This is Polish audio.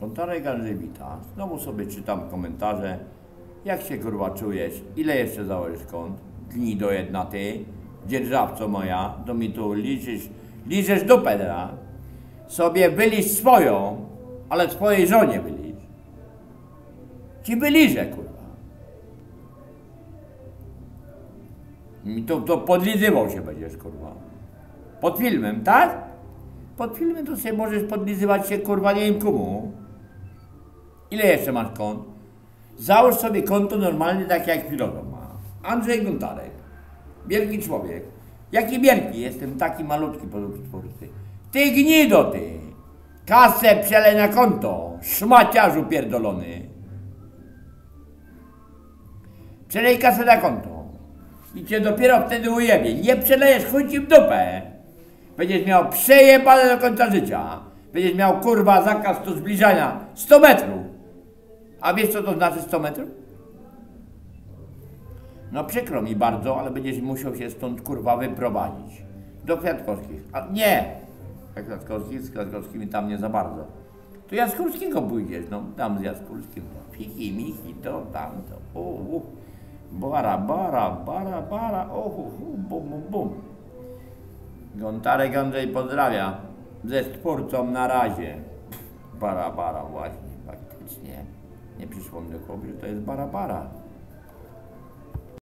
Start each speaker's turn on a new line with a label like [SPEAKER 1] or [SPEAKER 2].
[SPEAKER 1] Kontarek Andrzej. Znowu sobie czytam komentarze. Jak się kurwa czujesz? Ile jeszcze założysz kont? Dni do jedna ty. Dzierżawco moja, to mi tu liczysz, liczysz dupę teraz. Sobie wylisz swoją, ale swojej żonie wylisz. Ci wyliżę kurwa. Mi to, to podlizywał się będziesz kurwa. Pod filmem, tak? Pod filmem to sobie możesz podlizywać się kurwa nie wiem komu. Ile jeszcze masz kont? Załóż sobie konto normalnie tak jak filozof ma. Andrzej Guntarek. Wielki człowiek. Jaki wielki jestem, taki malutki podróżtwórcy. Ty gnido ty! Kasę przelej na konto, szmaciarzu pierdolony. Przelej kasę na konto. I cię dopiero wtedy ujebie. Nie przelejesz, chuj ci w dupę. Będziesz miał przejebane do końca życia. Będziesz miał kurwa zakaz do zbliżania 100 metrów. A wiesz co to znaczy 100 metrów? No przykro mi bardzo, ale będziesz musiał się stąd kurwa wyprowadzić. Do Kwiatkowskich. A nie! Jak Kwiatkowskich, z Kwiatkowskimi tam nie za bardzo. To Jaskórskiego pójdziesz, no tam z Jaskórskim. No, fiki, miki, to, tam, to. U. Bara, bara, bara, bara, o, hu, hu, bum, bum, bum. Gontarek Andrzej pozdrawia. Ze stwórcą na razie. Bara, bara, właśnie, faktycznie. Nie głowy, że to jest bara, bara.